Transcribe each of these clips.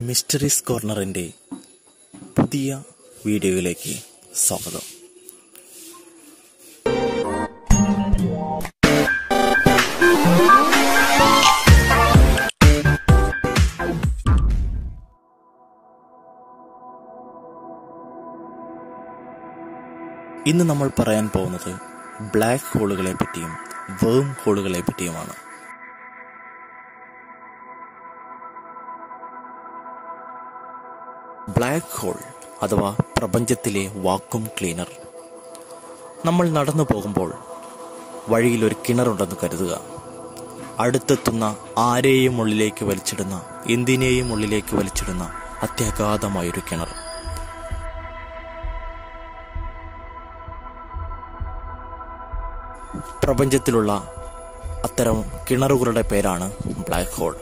Mysteries കോർണറിന്റെ പുതിയ വീഡിയോയിലേക്ക് സ്വാഗതം. ഇന്ന് നമ്മൾ പറയാൻ പോകുന്നത് ബ്ലാക്ക് ഹോളുകളെ പറ്റിയും വേം ഹോളുകളെ പറ്റിയുമാണ്. ബ്ലാക്ക് ഹോൾ അഥവാ പ്രപഞ്ചത്തിലെ വാക്വം ക്ലീനർ. നമ്മൾ നടന്നു പോകുമ്പോൾ വഴിയിൽ ഒരു കിണറുണ്ടെന്ന് കരുതുക. അടുത്തെത്തുന്ന ആരെയും ഉള്ളിലേക്ക് വലിച്ചിടുന്ന എന്തിനേയും ഉള്ളിലേക്ക് വലിച്ചിടുന്ന അത്യാഘാതമായൊരു കിണർ. പ്രപഞ്ചത്തിലുള്ള അത്തരം കിണറുകളുടെ പേരാണ് ബ്ലാക്ക് ഹോൾ.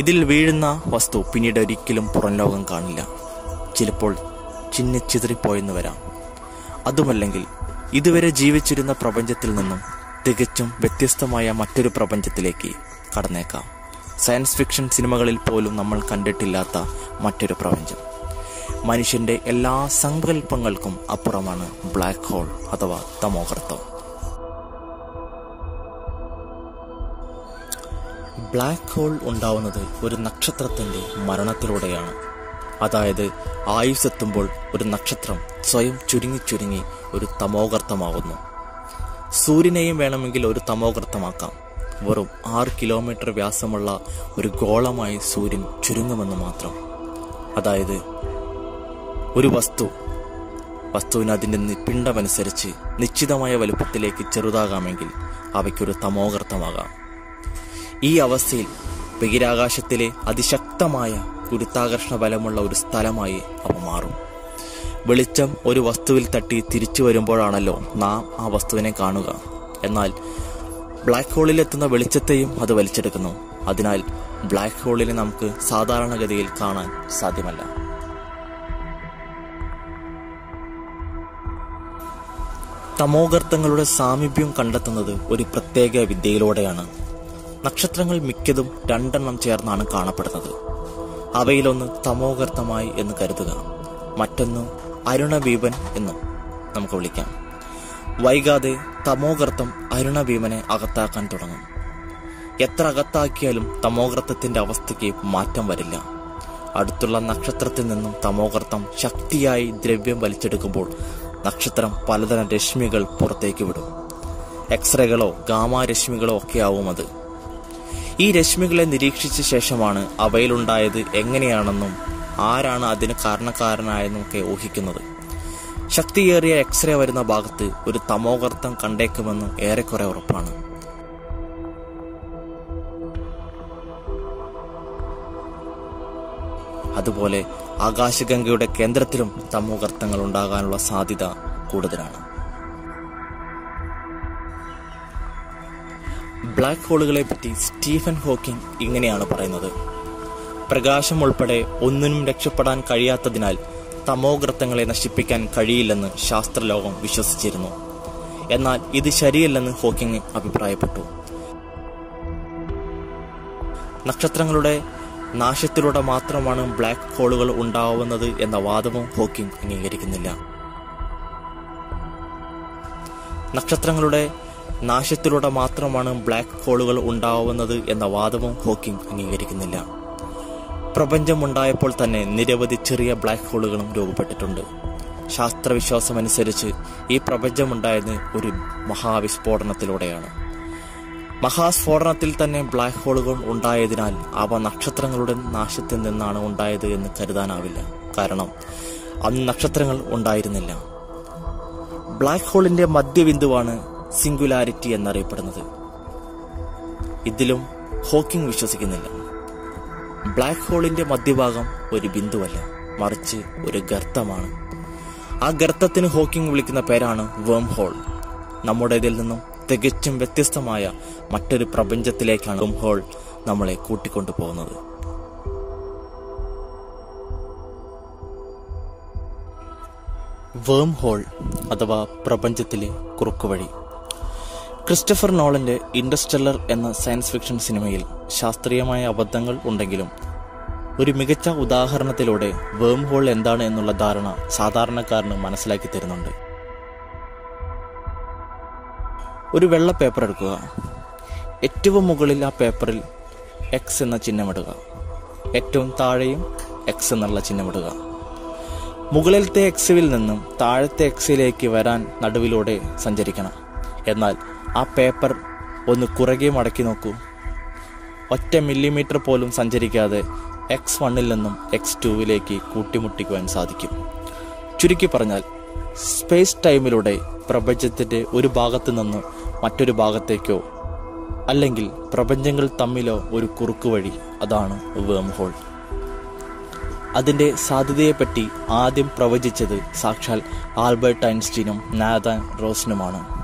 ഇതിൽ വീഴുന്ന വസ്തു പിന്നീട് ഒരിക്കലും പുറം ലോകം കാണില്ല. ചിലപ്പോൾ ചിന്ന ചിന്നിച്ചിതറിപ്പോയെന്ന് വരാം അതുമല്ലെങ്കിൽ ഇതുവരെ ജീവിച്ചിരുന്ന പ്രപഞ്ചത്തിൽ നിന്നും തികച്ചും വ്യത്യസ്തമായ മറ്റൊരു പ്രപഞ്ചത്തിലേക്ക് കടന്നേക്കാം. സയൻസ് ഫിക്ഷൻ സിനിമകളിൽ പോലും നമ്മൾ കണ്ടിട്ടില്ലാത്ത മറ്റൊരു പ്രപഞ്ചം. മനുഷ്യന്റെ എല്ലാ സങ്കല്പങ്ങൾക്കും അപ്പുറമാണ് ബ്ലാക്ക് ഹോൾ അഥവാ തമോഹർത്തം ബ്ലാക്ക് ഹോൾ ഉണ്ടാവുന്നത് ഒരു നക്ഷത്രത്തിന്റെ മരണത്തിലൂടെയാണ്. അതായത് ആയുസെത്തുമ്പോൾ ഒരു നക്ഷത്രം സ്വയം ചുരുങ്ങി ചുരുങ്ങി ഒരു തമോകർത്തമാകുന്നു സൂര്യനെയും വേണമെങ്കിൽ ഒരു തമോഗർത്തമാക്കാം. വെറും ആറ് കിലോമീറ്റർ വ്യാസമുള്ള ഒരു ഗോളമായി സൂര്യൻ ചുരുങ്ങുമെന്ന് മാത്രം. അതായത് ഒരു വസ്തു വസ്തുവിന് അതിന്റെ പിണ്ടമനുസരിച്ച് നിശ്ചിതമായ വലുപ്പത്തിലേക്ക് ചെറുതാകാമെങ്കിൽ അവയ്ക്കൊരു തമോഗർത്തമാകാം. ഈ അവസ്ഥയിൽ ബഹിരാകാശത്തിലെ അതിശക്തമായ ഗുരുത്താകർഷണ ബലമുള്ള ഒരു സ്ഥലമായി അവ മാറും. വെളിച്ചം ഒരു വസ്തുവിൽ തട്ടി തിരിച്ചു വരുമ്പോഴാണല്ലോ നാം ആ വസ്തുവിനെ കാണുക. എന്നാൽ ബ്ലാക്ക് ഹോളിൽ എത്തുന്ന വെളിച്ചത്തെയും അത് വലിച്ചെടുക്കുന്നു. അതിനാൽ ബ്ലാക്ക് ഹോളിനെ നമുക്ക് സാധാരണഗതിയിൽ കാണാൻ സാധ്യമല്ല. തമോഗർത്തങ്ങളുടെ സാമീപ്യം കണ്ടെത്തുന്നത് ഒരു പ്രത്യേക വിദ്യയിലൂടെയാണ്. നക്ഷത്രങ്ങൾ മിക്കതും രണ്ടെണ്ണം ചേർന്നാണ് കാണപ്പെടുന്നത്. അവയിലൊന്ന് തമോഗർത്തമായി എന്ന് കരുതുക. മറ്റൊന്ന് അരുണഭീപൻ എന്നും നമുക്ക് വിളിക്കാം. വൈകാതെ തമോഗർത്തം അരുണഭീമനെ അകത്താക്കാൻ തുടങ്ങും. എത്ര അകത്താക്കിയാലും തമോഗർത്തത്തിന്റെ അവസ്ഥയ്ക്ക് മാറ്റം വരില്ല. അടുത്തുള്ള നക്ഷത്രത്തിൽ നിന്നും തമോഗർത്തം ശക്തിയായി ദ്രവ്യം വലിച്ചെടുക്കുമ്പോൾ നക്ഷത്രം പലതരം രശ്മികൾ പുറത്തേക്ക് വിടും. എക്സ്റേകളോ ഗാമാ രശ്മികളോ ഒക്കെ ആവും അത്. ഈ രശ്മികളെ നിരീക്ഷിച്ച ശേഷമാണ് അവയിലുണ്ടായത് എങ്ങനെയാണെന്നും ആരാണ് അതിന് കാരണക്കാരനായെന്നും ഒക്കെ ഊഹിക്കുന്നത്. ശക്തിയേറിയ എക്സ്റേ വരുന്ന ഭാഗത്ത് ഒരു തമോഗർത്തം കണ്ടേക്കുമെന്ന് ഏറെക്കുറെ ഉറപ്പാണ്. അതുപോലെ ആകാശഗംഗയുടെ കേന്ദ്രത്തിലും തമോഗർത്തങ്ങൾ ഉണ്ടാകാനുള്ള സാധ്യത കൂടുതലാണ്. ബ്ലാക്ക് ഹോളുകളെ പറ്റി സ്റ്റീഫൻ ഹോക്കിംഗ് ഇങ്ങനെയാണ് പറയുന്നത്. പ്രകാശം ഉൾപ്പെടെ ഒന്നിനും രക്ഷപ്പെടാൻ കഴിയാത്തതിനാൽ തമോഗ്രത്തങ്ങളെ നശിപ്പിക്കാൻ കഴിയില്ലെന്ന് ശാസ്ത്രലോകം വിശ്വസിച്ചിരുന്നു. എന്നാൽ ഇത് ശരിയല്ലെന്ന് ഹോക്കിംഗ് അഭിപ്രായപ്പെട്ടു. നക്ഷത്രങ്ങളുടെ നാശത്തിലൂടെ മാത്രമാണ് ബ്ലാക്ക് ഹോളുകൾ ഉണ്ടാവുന്നത് എന്ന വാദവും ഹോക്കിംഗ് അംഗീകരിക്കുന്നില്ല. നക്ഷത്രങ്ങളുടെ നാശത്തിലൂടെ മാത്രമാണ് ബ്ലാക്ക് ഹോളുകൾ ഉണ്ടാവുന്നത് എന്ന വാദവും ഹോക്കിംഗ് അംഗീകരിക്കുന്നില്ല. പ്രപഞ്ചമുണ്ടായപ്പോൾ തന്നെ നിരവധി ചെറിയ ബ്ലാക്ക് ഹോളുകളും രൂപപ്പെട്ടിട്ടുണ്ട്. ശാസ്ത്രവിശ്വാസമനുസരിച്ച് ഈ പ്രപഞ്ചമുണ്ടായത് ഒരു മഹാവിസ്ഫോടനത്തിലൂടെയാണ്. മഹാസ്ഫോടനത്തിൽ തന്നെ ബ്ലാക്ക് ഹോളുകൾ ഉണ്ടായതിനാൽ അവ നക്ഷത്രങ്ങളുടെ നാശത്തിൽ നിന്നാണ് ഉണ്ടായത് എന്ന് കരുതാനാവില്ല. കാരണം അന്ന് നക്ഷത്രങ്ങൾ ഉണ്ടായിരുന്നില്ല. ബ്ലാക്ക് ഹോളിന്റെ മധ്യബിന്ദുവാണ് സിംഗുലാരിറ്റി എന്നറിയപ്പെടുന്നത്. ഇതിലും ഹോക്കിംഗ് വിശ്വസിക്കുന്നില്ല. ബ്ലാക്ക് ഹോളിന്റെ മധ്യഭാഗം ഒരു ബിന്ദുവല്ല മറിച്ച് ഒരു ഗർത്തമാണ്. ആ ഗർത്തത്തിന് ഹോക്കിംഗ് വിളിക്കുന്ന പേരാണ് വേം ഹോൾ. നമ്മുടേതിൽ നിന്നും തികച്ചും വ്യത്യസ്തമായ മറ്റൊരു പ്രപഞ്ചത്തിലേക്കാണ് വേം ഹോൾ നമ്മളെ കൂട്ടിക്കൊണ്ടു പോകുന്നത് വേം ഹോൾ അഥവാ പ്രപഞ്ചത്തിലെ കുറുക്കുവഴി ക്രിസ്റ്റഫർ നോളന്റെ ഇൻഡസ്റ്റെല്ലർ എന്ന സയൻസ് ഫിക്ഷൻ സിനിമയിൽ ശാസ്ത്രീയമായ അബദ്ധങ്ങൾ ഉണ്ടെങ്കിലും ഒരു മികച്ച ഉദാഹരണത്തിലൂടെ വേം ഹോൾ എന്താണ് എന്നുള്ള ധാരണ സാധാരണക്കാരന് മനസ്സിലാക്കി തരുന്നുണ്ട്. ഒരു വെള്ള പേപ്പർ എടുക്കുക. ഏറ്റവും മുകളിൽ ആ പേപ്പറിൽ എക്സ് എന്ന ചിഹ്നമിടുക. ഏറ്റവും താഴെയും എക്സ് എന്നുള്ള ചിഹ്നമിടുക. മുകളിലത്തെ എക്സിൽ നിന്നും താഴത്തെ എക്സിലേക്ക് വരാൻ നടുവിലൂടെ സഞ്ചരിക്കണം. എന്നാൽ ആ പേപ്പർ ഒന്ന് കുറുകെ മടക്കി നോക്കൂ. ഒറ്റ മില്ലിമീറ്റർ പോലും സഞ്ചരിക്കാതെ എക്സ് വണ്ണിൽ നിന്നും എക്സ് ടുവിലേക്ക് കൂട്ടിമുട്ടിക്കുവാൻ സാധിക്കും. ചുരുക്കി പറഞ്ഞാൽ സ്പേസ് ടൈമിലൂടെ പ്രപഞ്ചത്തിന്റെ ഒരു ഭാഗത്ത് നിന്ന് മറ്റൊരു ഭാഗത്തേക്കോ അല്ലെങ്കിൽ പ്രപഞ്ചങ്ങൾ തമ്മിലോ ഒരു കുറുക്ക് വഴി അതാണ് വേം ഹോൾ അതിന്റെ സാധ്യതയെപ്പറ്റി ആദ്യം പ്രവചിച്ചത് സാക്ഷാൽ ആൽബർട്ട് ഐൻസ്റ്റീനും നാഥാൻ റോസിനുമാണ്.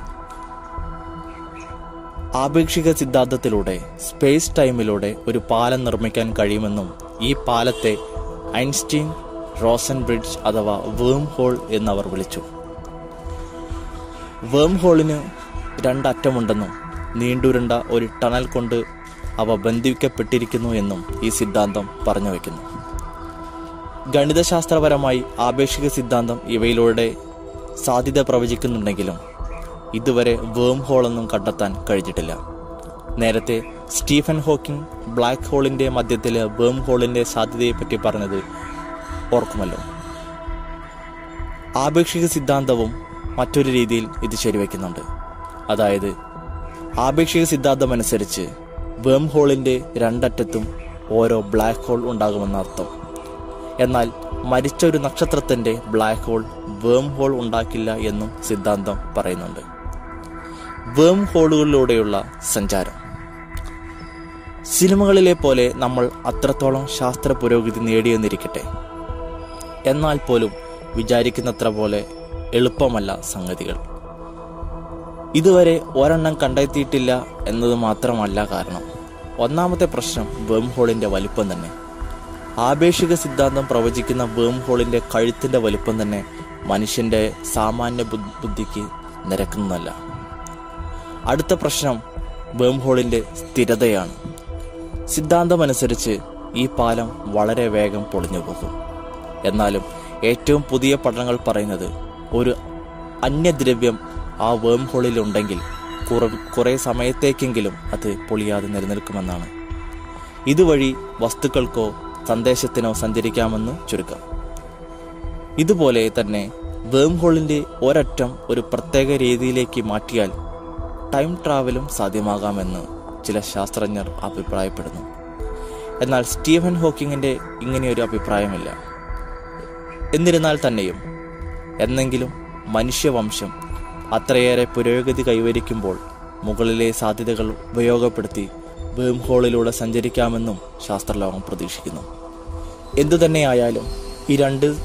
ആപേക്ഷിക സിദ്ധാന്തത്തിലൂടെ സ്പേസ് ടൈമിലൂടെ ഒരു പാലം നിർമ്മിക്കാൻ കഴിയുമെന്നും ഈ പാലത്തെ ഐൻസ്റ്റീൻ റോസൻ ബ്രിഡ്ജ് അഥവാ വേം ഹോൾ എന്നവർ വിളിച്ചു. വേം ഹോളിന് രണ്ടറ്റമുണ്ടെന്നും നീണ്ടുരുണ്ട ഒരു ടണൽ കൊണ്ട് അവ ബന്ധിക്കപ്പെട്ടിരിക്കുന്നു എന്നും ഈ സിദ്ധാന്തം പറഞ്ഞു വയ്ക്കുന്നു. ഗണിതശാസ്ത്രപരമായി ആപേക്ഷിക സിദ്ധാന്തം ഇവയിലൂടെ സാധ്യത പ്രവചിക്കുന്നുണ്ടെങ്കിലും ഇതുവരെ വേം ഹോളൊന്നും കണ്ടെത്താൻ കഴിഞ്ഞിട്ടില്ല. നേരത്തെ സ്റ്റീഫൻ ഹോക്കിംഗ് ബ്ലാക്ക് ഹോളിന്റെ മധ്യത്തിലെ വേം ഹോളിന്റെ സാധ്യതയെപ്പറ്റി പറഞ്ഞത് ഓർക്കുമല്ലോ. ആപേക്ഷിക സിദ്ധാന്തവും മറ്റൊരു രീതിയിൽ ഇത് ശരിവയ്ക്കുന്നുണ്ട് അതായത് ആപേക്ഷിക സിദ്ധാന്തം അനുസരിച്ച് വേം ഹോളിന്റെ രണ്ടറ്റത്തും ഓരോ ബ്ലാക്ക് ഹോൾ ഉണ്ടാകുമെന്ന അർത്ഥം. എന്നാൽ മരിച്ച ഒരു നക്ഷത്രത്തിന്റെ ബ്ലാക്ക് ഹോൾ വേം ഹോൾ ഉണ്ടാക്കില്ല എന്നും സിദ്ധാന്തം പറയുന്നുണ്ട്. വേം ഹോളുകളിലൂടെയുള്ള സഞ്ചാരം. സിനിമകളിലെ പോലെ നമ്മൾ അത്രത്തോളം ശാസ്ത്ര പുരോഗതി നേടിയെന്നിരിക്കട്ടെ. എന്നാൽ പോലും വിചാരിക്കുന്നത്ര പോലെ എളുപ്പമല്ല സംഗതികൾ. ഇതുവരെ ഒരെണ്ണം കണ്ടെത്തിയിട്ടില്ല എന്നത് മാത്രമല്ല കാരണം. ഒന്നാമത്തെ പ്രശ്നം വേം ഹോളിന്റെ വലിപ്പം തന്നെ. ആപേക്ഷിക സിദ്ധാന്തം പ്രവചിക്കുന്ന വേം ഹോളിന്റെ കഴുത്തിന്റെ വലിപ്പം തന്നെ മനുഷ്യന്റെ സാമാന്യ ബുദ്ധിക്ക് നിരക്കുന്നതല്ല. അടുത്ത പ്രശ്നം വേം ഹോളിന്റെ സ്ഥിരതയാണ്. സിദ്ധാന്തമനുസരിച്ച് ഈ പാലം വളരെ വേഗം പൊളിഞ്ഞു പോകും. എന്നാലും ഏറ്റവും പുതിയ പഠനങ്ങൾ പറയുന്നത് ഒരു അന്യദ്രവ്യം ആ വേം ഉണ്ടെങ്കിൽ കുറ- കുറെ സമയത്തേക്കെങ്കിലും അത് പൊളിയാതെ നിലനിൽക്കുമെന്നാണ്. ഇതുവഴി വസ്തുക്കൾക്കോ സന്ദേശത്തിനോ സഞ്ചരിക്കാമെന്ന് ചുരുക്കം. ഇതുപോലെ തന്നെ വേം ഹോളിന്റെ ഒരറ്റം ഒരു പ്രത്യേക രീതിയിലേക്ക് മാറ്റിയാൽ ടൈം ട്രാവലും സാധ്യമാകാമെന്ന് ചില ശാസ്ത്രജ്ഞർ അഭിപ്രായപ്പെടുന്നു. എന്നാൽ സ്റ്റീഫൻ ഹോക്കിങ്ങിന്റെ ഇങ്ങനെയൊരു അഭിപ്രായമില്ല. എന്നിരുന്നാൽ തന്നെയും എന്നെങ്കിലും മനുഷ്യവംശം അത്രയേറെ പുരോഗതി കൈവരിക്കുമ്പോൾ മുകളിലെ സാധ്യതകൾ ഉപയോഗപ്പെടുത്തി വേം ഹോളിലൂടെ സഞ്ചരിക്കാമെന്നും ശാസ്ത്രലോകം പ്രതീക്ഷിക്കുന്നു. എന്തുതന്നെയായാലും ഈ രണ്ട്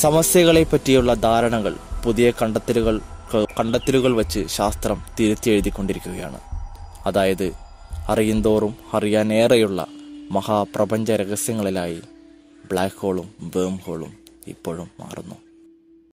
സമസ്യകളെ പറ്റിയുള്ള ധാരണകൾ പുതിയ കണ്ടെത്തലുകൾ കണ്ടെത്തലുകൾ വച്ച് ശാസ്ത്രം തിരുത്തി എഴുതിക്കൊണ്ടിരിക്കുകയാണ്. അതായത് അറിയുന്തോറും അറിയാനേറെയുള്ള മഹാപ്രപഞ്ച രഹസ്യങ്ങളിലായി ബ്ലാക്ക് ഹോളും വേം ഹോളും ഇപ്പോഴും മാറുന്നു.